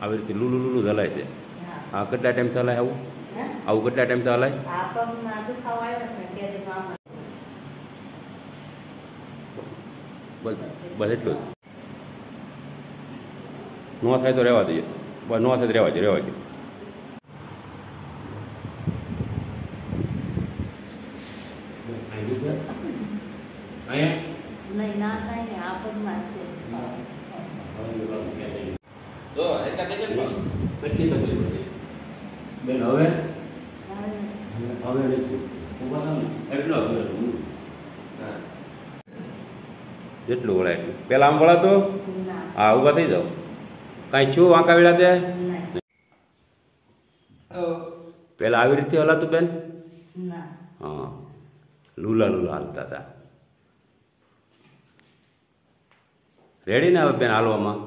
આવી રીતે લૂલું લૂલું હલાય છે. હા. આ કેટલા ટાઈમ હલાય આવું? આવું કેટલા ટાઈમ હલાય આ પગમાં દુખાવો આવ્યો છે ને તે દીમાં આમાં બસ બસ એટલું જ. ન થાય તો રહેવા દઈએ. બસ ન થાય તો રહેવા દઈએ રહેવા દઈએ. અહીંયા? નહીં ના થાય ને આ પગમાં છે જો એટલા કેટલી તકલીફ હતી? બેન હવે? હવે હવે ઊભા થાવ ને એટલો જેટલું વળાય. એટલું પેલા આમ વળાતો? હા ઊભા થઈ જાઓ. કાંઈ છું વાંકા વેળા તે નહીં પેલા આવી રીતે હલાતું બેન? ના. હા. લૂલા લૂલા હાલતા હતા. રેડી ને હવે બેન હાલવામાં?